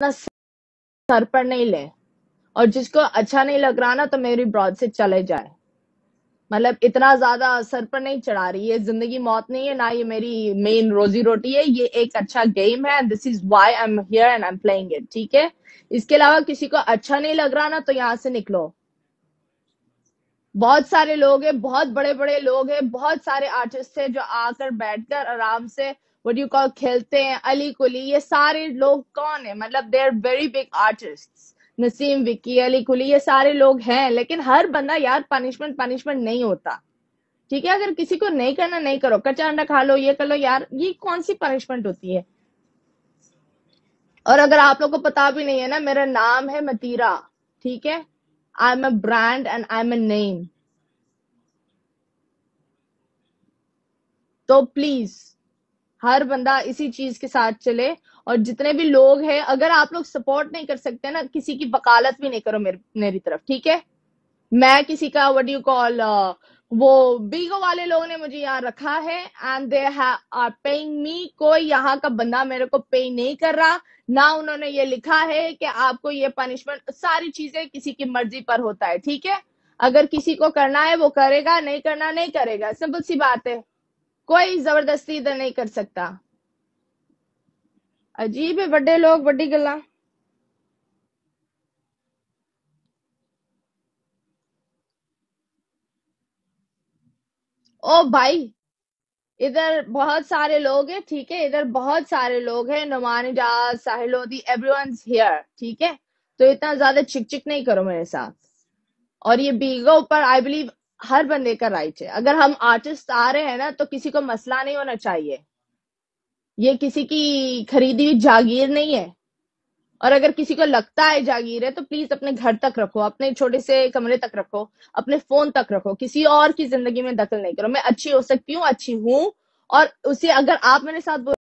अपना सर पर नहीं ले। और जिसको अच्छा नहीं लग रहा ना तो मेरी ब्रॉड से चले जाए। मतलब इतना ज़्यादा सर पर नहीं चढ़ा रही। है ज़िंदगी मौत नहीं है, ना ये मेरी मेन रोजी रोटी है। ये एक अच्छा गेम है। This is why I am here and I am playing it ठीक है? इसके अलावा किसी को अच्छा नहीं लग रहा ना तो यहाँ से निकलो। बहुत सारे लोग हैं, बहुत बड़े बड़े लोग हैं, बहुत सारे आर्टिस्ट हैं जो आकर बैठकर आराम से वट यू कॉल खेलते हैं अली कुली ये सारे लोग कौन है? मतलब they are very big artist Naseem, Vicky Ali कुली ये सारे लोग हैं, लेकिन हर बंदा यार पनिशमेंट पनिशमेंट नहीं होता। ठीक है, अगर किसी को नहीं करना, नहीं करो कच्चा अंडा खा लो, ये कर लो, यार, ये कौन सी पनिशमेंट होती है? और अगर आप लोग को पता भी नहीं है ना, मेरा नाम है मतीरा, ठीक है? I a brand and I'm a name. तो प्लीज़ हर बंदा इसी चीज़ के साथ चले और जितने भी लोग हैं, अगर आप लोग सपोर्ट नहीं कर सकते ना, किसी की वकालत भी नहीं करो मेरी तरफ़, ठीक है मैं किसी का वट यू कॉल वो बीगो वाले लोगों ने मुझे यहाँ रखा है and they are paying me कोई यहाँ का बंदा मेरे को पे नहीं कर रहा, ना उन्होंने ये लिखा है कि आपको ये पनिशमेंट सारी चीज़ें किसी की मर्ज़ी पर होता है, ठीक है? अगर किसी को करना है, वो करेगा, नहीं करना, नहीं करेगा सिंपल सी बात है। कोई ज़बरदस्ती इधर नहीं कर सकता। अजीब है, बड़े लोग, बड़ी गल्ला। ओ भाई, इधर बहुत सारे लोग हैं, ठीक है? इधर बहुत सारे लोग हैं, नुमान इजाज साहिल लोधी एवरीवंस हियर ठीक है? तो इतना ज़्यादा चिक चिक नहीं करो मेरे साथ। और ये बीगो पर आई बिलीव हर बंदे का राइट है। अगर हम आर्टिस्ट आ रहे हैं ना तो किसी को मसला नहीं होना चाहिए। ये किसी की खरीदी हुई जागीर नहीं है। और अगर किसी को लगता है जागीर है तो प्लीज़ अपने घर तक रखो, अपने छोटे से कमरे तक रखो, अपने फ़ोन तक रखो, किसी और की ज़िंदगी में दखल नहीं करो। मैं अच्छी हो सकती हूँ, अच्छी हूँ, और उसे अगर आप मेरे साथ